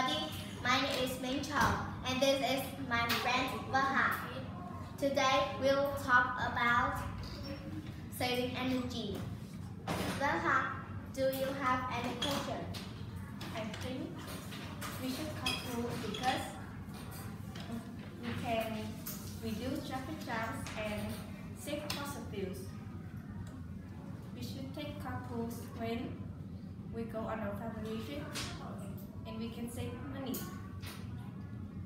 everybody. My name is Minh Châu, and this is my friend Vân Hà. Today we'll talk about saving energy. Vân Hà, do you have any question? I think we should through because we can reduce traffic jams and save fossil fuels. We should take carpools when we go on our family trip and we can save money.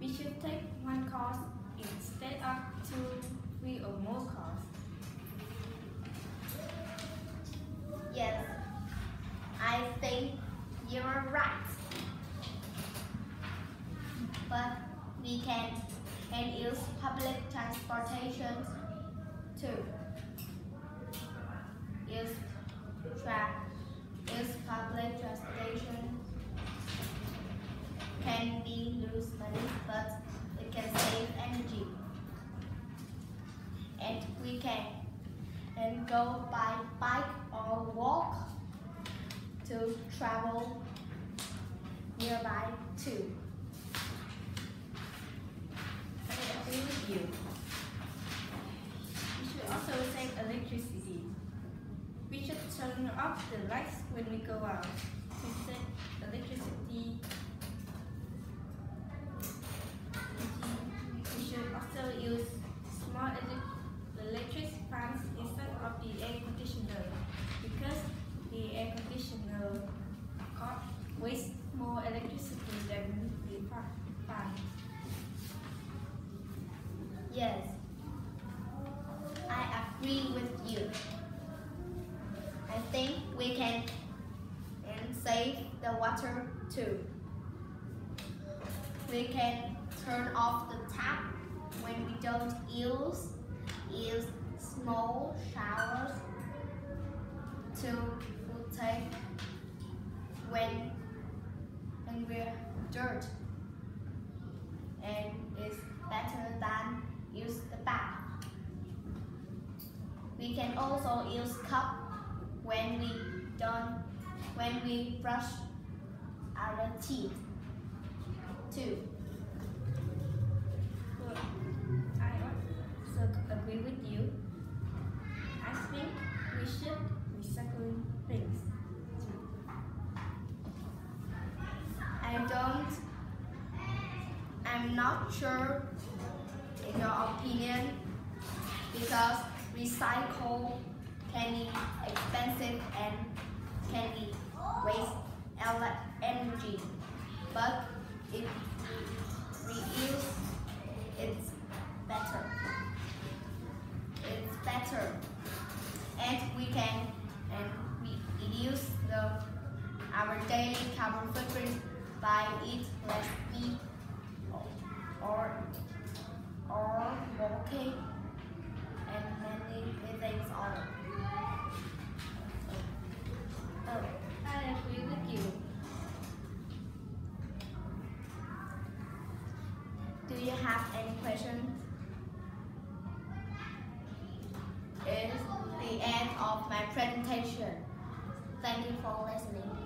We should take one course instead of two, three or more courses. Yes, I think you're right. But we can, can use public transportation too. Use tra use public transportation can be lose money, but it can save energy. And we can and go by bike or walk to travel nearby too. I agree with you. We should also save electricity. We should turn off the lights when we go out to save electricity. We should also use small ele- electric fans instead of the air conditioner because the air conditioner cost waste more electricity than fa- fan. Yes, I agree with you. I think we can and save the water too. We can turn off the tap when we don't use use small showers to take when when we're dirt and it's better than use the bath. We can also use cup when we don't when we brush our teeth too. I also agree with you. I think we should recycle things. I don't I'm not sure in your opinion because recycle can be expensive and can be waste energy. But if we reuse it's better. It's better. And we can and we reduce the our daily carbon footprint eat less meat or or walking and many things other. Oh, I agree with you. Do you have any questions? It's the end of my presentation. Thank you for listening.